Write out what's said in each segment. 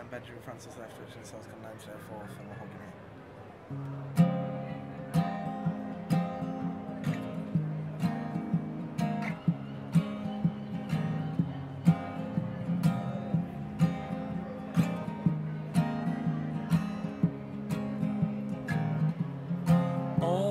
um, Benjamin Francis is and Southcombe Nine to their fourth and Mahogany. Oh.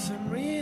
some reason.